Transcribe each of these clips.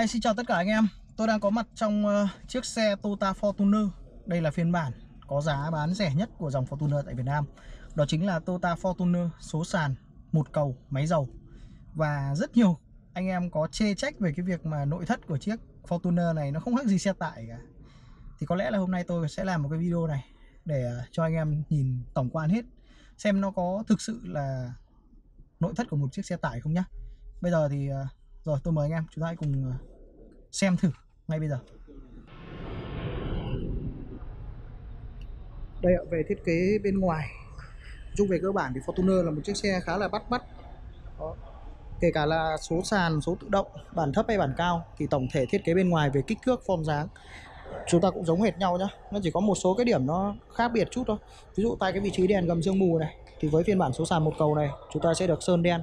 Hi, xin chào tất cả anh em. Tôi đang có mặt trong uh, chiếc xe Toyota Fortuner. Đây là phiên bản có giá bán rẻ nhất của dòng Fortuner tại Việt Nam. Đó chính là Toyota Fortuner số sàn một cầu máy dầu. Và rất nhiều anh em có chê trách về cái việc mà nội thất của chiếc Fortuner này nó không khác gì xe tải cả. Thì có lẽ là hôm nay tôi sẽ làm một cái video này Để uh, cho anh em nhìn tổng quan hết Xem nó có thực sự là nội thất của một chiếc xe tải không nhá. Bây giờ thì uh, rồi tôi mời anh em chúng ta hãy cùng ờ, xem thử ngay bây giờ. Đây ạ, về thiết kế bên ngoài. Chung về cơ bản thì Fortuner là một chiếc xe khá là bắt mắt. Đó. Kể cả là số sàn, số tự động, bản thấp hay bản cao Thì tổng thể thiết kế bên ngoài về kích thước, form dáng Chúng ta cũng giống hệt nhau nhá. Nó chỉ có một số cái điểm nó khác biệt chút thôi. Ví dụ tại cái vị trí đèn gầm sương mù này Thì với phiên bản số sàn một cầu này Chúng ta sẽ được sơn đen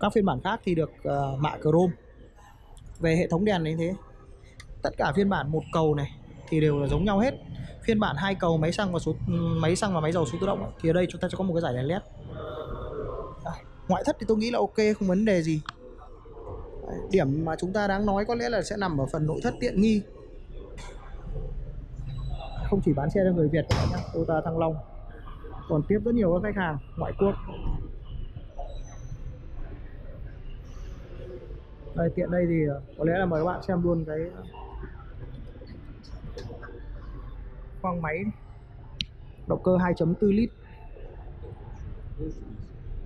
các phiên bản khác thì được uh, mạ chrome. Về hệ thống đèn như thế. Tất cả phiên bản một cầu này thì đều là giống nhau hết. Phiên bản hai cầu máy xăng và số ừ, máy xăng và máy dầu số tự động thì ở đây chúng ta sẽ có một cái giải đèn led à, ngoại thất thì tôi nghĩ là ok không vấn đề gì. Điểm mà chúng ta đang nói có lẽ là sẽ nằm ở phần nội thất tiện nghi. Không chỉ bán xe cho người Việt các nhé Toyota Thăng Long. Còn tiếp rất nhiều các khách hàng ngoại quốc. Đây tiện đây thì ờ, có lẽ là mời các bạn xem luôn cái ờ, khoang máy động cơ 2.4 lít.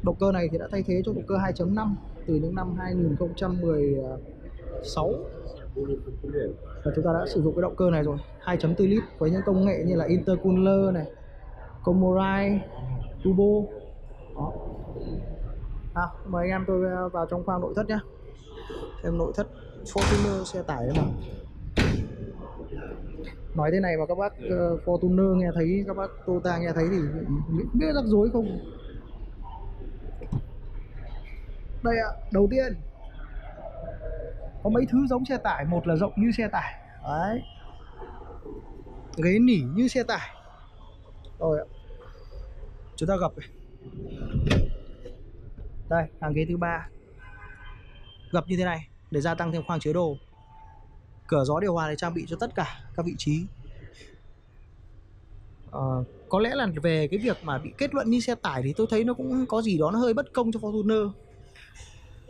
Động cơ này thì đã thay thế cho động cơ 2.5 từ những năm 2016 và chúng ta đã sử dụng cái động cơ này rồi 2.4 lít với những công nghệ như là intercooler này Comorai turbo đó. À, mời anh em tôi ờ, vào trong khoang nội thất nhé em nội thất Fortuner xe tải mà. Nói thế này mà các bác ờ, uh, Fortuner nghe thấy các bác Toyota nghe thấy thì biết rắc rối không? Đây ạ à, đầu tiên. Có mấy thứ giống xe tải một là rộng như xe tải. Đấy. Ghế nỉ như xe tải. Rồi ạ. Chúng ta gặp. Đây hàng ghế thứ ba gập như thế này để gia tăng thêm khoang chứa đồ. Cửa gió điều hòa để trang bị cho tất cả các vị trí. À, có lẽ là về cái việc mà bị kết luận như xe tải thì tôi thấy nó cũng có gì đó nó hơi bất công cho Fortuner.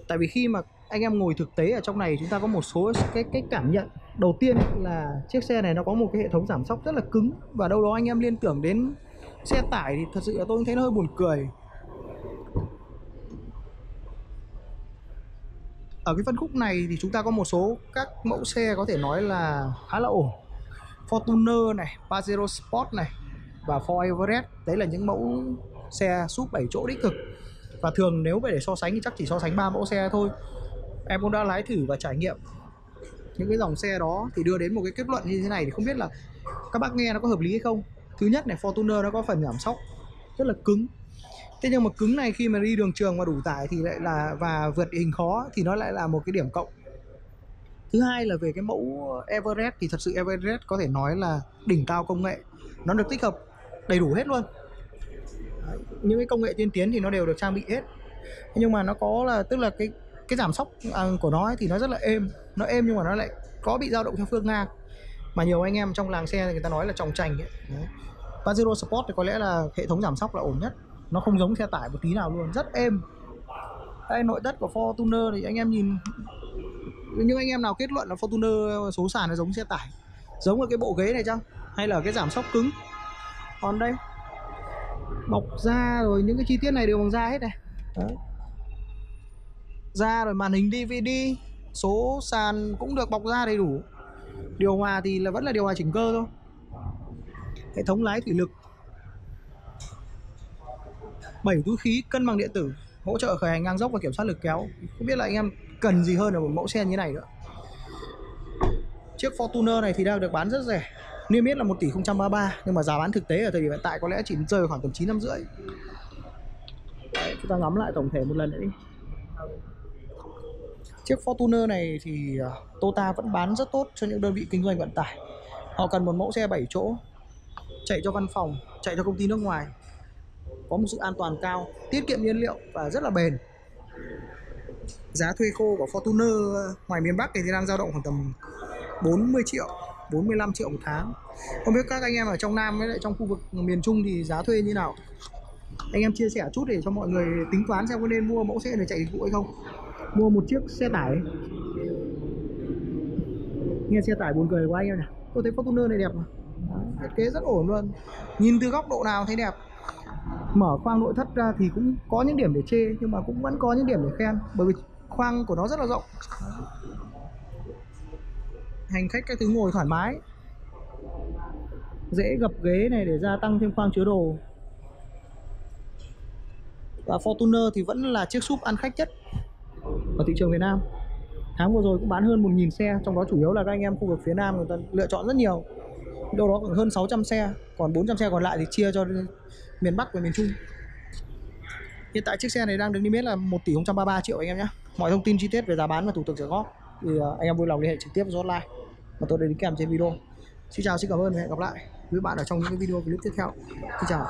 Tại vì khi mà anh em ngồi thực tế ở trong này chúng ta có một số cái cái cảm nhận. Đầu tiên là chiếc xe này nó có một cái hệ thống giảm sóc rất là cứng và đâu đó anh em liên tưởng đến xe tải thì thật sự là tôi thấy nó hơi buồn cười. Ở cái phân khúc này thì chúng ta có một số các mẫu xe có thể nói là khá là ổn. Fortuner này, Pajero Sport này và Ford Everest. Đấy là những mẫu xe súp 7 chỗ đích thực. Và thường nếu về để so sánh thì chắc chỉ so sánh ba mẫu xe thôi. Em cũng đã lái thử và trải nghiệm những cái dòng xe đó. Thì đưa đến một cái kết luận như thế này thì không biết là các bác nghe nó có hợp lý hay không. Thứ nhất này Fortuner nó có phần giảm sóc rất là cứng thế nhưng mà cứng này khi mà đi đường trường mà đủ tải thì lại là và vượt hình khó thì nó lại là một cái điểm cộng. Thứ hai là về cái mẫu Everest thì thật sự Everest có thể nói là đỉnh cao công nghệ. Nó được tích hợp đầy đủ hết luôn. Đấy, những cái công nghệ tiên tiến thì nó đều được trang bị hết. Nhưng mà nó có là tức là cái cái giảm sóc à, của nó ấy thì nó rất là êm. Nó êm nhưng mà nó lại có bị dao động theo phương ngang mà nhiều anh em trong làng xe thì người ta nói là tròng trành ấy. Pajero Sport thì có lẽ là hệ thống giảm sóc là ổn nhất nó không giống xe tải một tí nào luôn, rất êm. Đây nội thất của Fortuner thì anh em nhìn nhưng anh em nào kết luận là Fortuner số sàn nó giống xe tải, giống ở cái bộ ghế này chăng? Hay là cái giảm sóc cứng? Còn đây, bọc da rồi những cái chi tiết này đều bằng da hết này. Đấy. da rồi màn hình DVD số sàn cũng được bọc da đầy đủ. Điều hòa thì là vẫn là điều hòa chỉnh cơ thôi. Hệ thống lái thủy lực. 7 túi khí cân bằng điện tử hỗ trợ khởi hành ngang dốc và kiểm soát lực kéo. Không biết là anh em cần gì hơn ở một mẫu xe như này nữa. Chiếc Fortuner này thì đang được bán rất rẻ. Niêm yết là 1 tỷ 033 nhưng mà giá bán thực tế ở thời điểm hiện tại có lẽ chỉ rơi khoảng tầm 9 năm rưỡi. Đấy, chúng ta ngắm lại tổng thể một lần nữa đi. Chiếc Fortuner này thì Tota Toyota vẫn bán rất tốt cho những đơn vị kinh doanh vận tải. Họ cần một mẫu xe 7 chỗ chạy cho văn phòng chạy cho công ty nước ngoài có một sự an toàn cao, tiết kiệm nhiên liệu và rất là bền. Giá thuê khô của Fortuner ờ, ngoài miền Bắc thì đang dao động khoảng tầm 40 triệu 45 triệu một tháng. Không biết các anh em ở trong Nam với lại trong khu vực miền Trung thì giá thuê như nào? Anh em chia sẻ chút để cho mọi người tính toán xem có nên mua mẫu xe này chạy dịch vụ hay không. Mua một chiếc xe tải. Nghe xe tải buồn cười quá anh em nhỉ? Tôi thấy Fortuner này đẹp mà. Thiết kế rất ổn luôn. Nhìn từ góc độ nào thấy đẹp? Mở khoang nội thất ra thì cũng có những điểm để chê, nhưng mà cũng vẫn có những điểm để khen, bởi vì khoang của nó rất là rộng. Hành khách các thứ ngồi thoải mái, dễ gập ghế này để gia tăng thêm khoang chứa đồ. Và Fortuner thì vẫn là chiếc súp ăn khách nhất ở thị trường Việt Nam. Tháng vừa rồi cũng bán hơn 1.000 xe, trong đó chủ yếu là các anh em khu vực phía Nam người ta lựa chọn rất nhiều. Đâu đó khoảng hơn 600 xe, còn 400 xe còn lại thì chia cho miền Bắc và miền Trung. Hiện tại chiếc xe này đang đứng niêm yết là 1 tỷ 033 triệu anh em nhé. Mọi thông tin chi tiết về giá bán và thủ tục trả góp thì ờ, anh em vui lòng liên hệ trực tiếp với hotline mà tôi đã đính kèm trên video. Xin chào, xin cảm ơn và hẹn gặp lại quý bạn ở trong những cái video clip tiếp theo. Xin chào.